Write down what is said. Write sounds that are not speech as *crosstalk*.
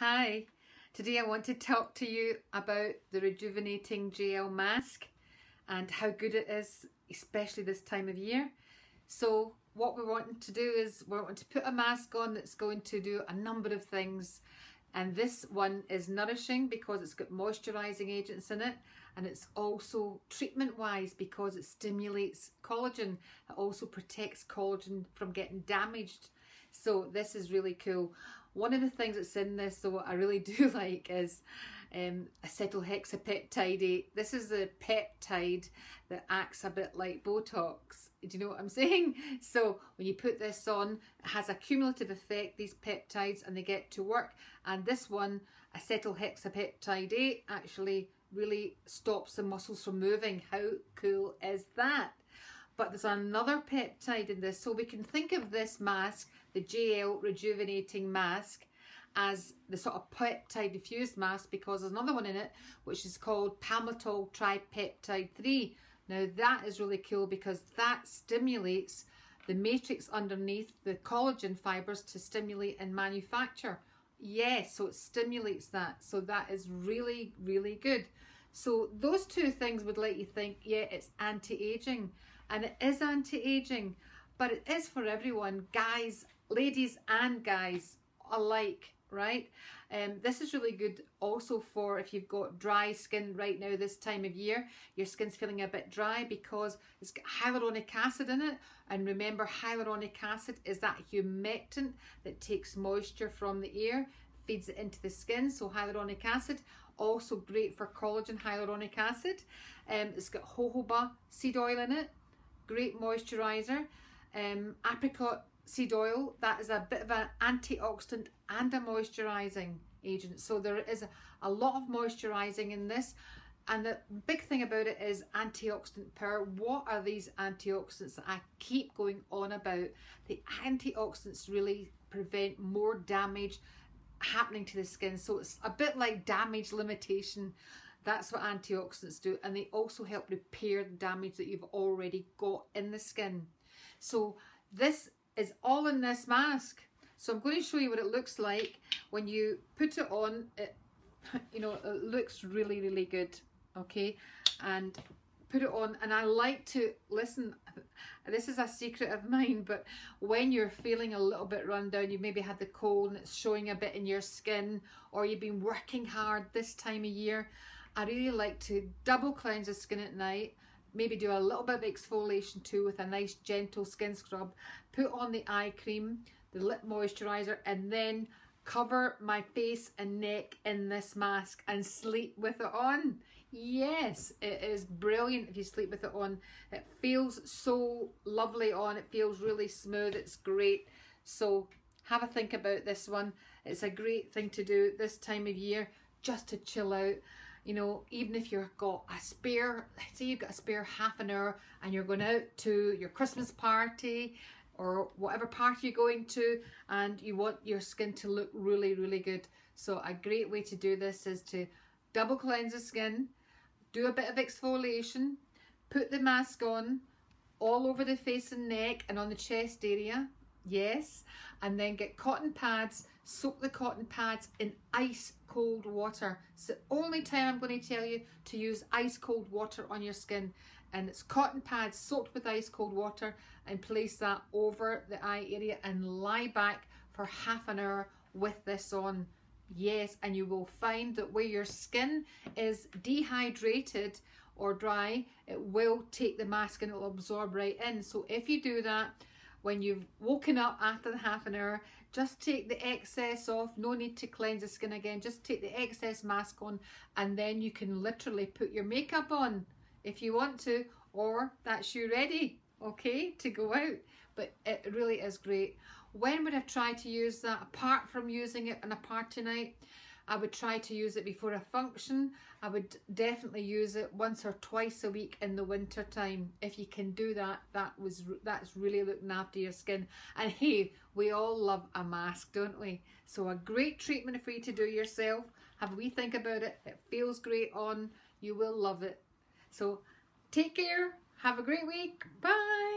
Hi, today I want to talk to you about the Rejuvenating Gel Mask and how good it is, especially this time of year. So what we're wanting to do is we're wanting to put a mask on that's going to do a number of things. And this one is nourishing because it's got moisturizing agents in it. And it's also treatment wise because it stimulates collagen. It also protects collagen from getting damaged so this is really cool one of the things that's in this, though, I really *laughs* do like is um, acetyl hexapeptide. This is the peptide that acts a bit like Botox. Do you know what I'm *laughs* saying? So when you put this on, it has a cumulative effect, these peptides, and they get to work. And this one, acetyl hexapeptide, actually really stops the muscles from moving. How cool is that? But there's another peptide in this. So we can think of this mask, the JL Rejuvenating Mask, as the sort of peptide diffused mask because there's another one in it which is called palmitoyl tripeptide 3. Now that is really cool because that stimulates the matrix underneath the collagen fibers to stimulate and manufacture. Yes, so it stimulates that. So that is really, really good. So those two things would let you think, yeah, it's anti-aging and it is anti-aging but it is for everyone guys ladies and guys alike right? Um this is really good also for if you've got dry skin right now this time of year your skin's feeling a bit dry because it's got hyaluronic acid in it. And remember hyaluronic acid is that humectant that takes moisture from the air feeds it into the skin. So hyaluronic acid also great for collagen hyaluronic acid. Um, it's got jojoba seed oil in it great moisturiser. Um, apricot seed oil, that is a bit of an antioxidant and a moisturising agent. So there is a, a lot of moisturising in this. And the big thing about it is antioxidant power. What are these antioxidants that I keep going on about? The antioxidants really prevent more damage happening to the skin. So it's a bit like damage limitation that's what antioxidants do and they also help repair the damage that you've already got in the skin. So this is all in this mask. So I'm going to show you what it looks like when you put it on. It, *laughs* you know, it looks really, really good. Okay. And put it on and I like to listen *laughs* this is a secret of mine but when you're feeling a little bit run down you maybe had the cold and it's showing a bit in your skin or you've been working hard this time of year I really like to double cleanse the skin at night, maybe do a little bit of exfoliation too with a nice gentle skin scrub, put on the eye cream, the lip moisturiser and then cover my face and neck in this mask and sleep with it on. Yes, it is brilliant if you sleep with it on. It feels so lovely on. It feels really smooth. It's great. So have a think about this one. It's a great thing to do this time of year just to chill out you know, even if you've got a spare, let's say you've got a spare half an hour and you're going out to your Christmas party or whatever party you're going to and you want your skin to look really, really good. So a great way to do this is to double cleanse the skin, do a bit of exfoliation, put the mask on all over the face and neck and on the chest area, yes, and then get cotton pads, soak the cotton pads in ice cold water. It's the only time I'm going to tell you to use ice cold water on your skin and it's cotton pads soaked with ice cold water and place that over the eye area and lie back for half an hour with this on. Yes, and you will find that where your skin is dehydrated or dry, it will take the mask and it will absorb right in. So if you do that, when you've woken up after the half an hour, just take the excess off. No need to cleanse the skin again. Just take the excess mask on and then you can literally put your makeup on if you want to or that's you ready, okay, to go out. But it really is great. When would I try to use that apart from using it on a party night? I would try to use it before a function. I would definitely use it once or twice a week in the winter time. If you can do that, that was that's really looking after your skin. And hey, we all love a mask, don't we? So a great treatment for you to do yourself. Have we think about it. It feels great on. You will love it. So take care. Have a great week. Bye.